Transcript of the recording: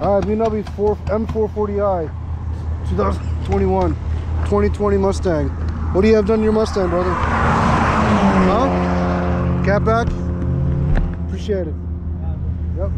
All right, BMW 4, M440i 2021, 2020 Mustang. What do you have done to your Mustang, brother? Huh? Cat back? Appreciate it. Yep.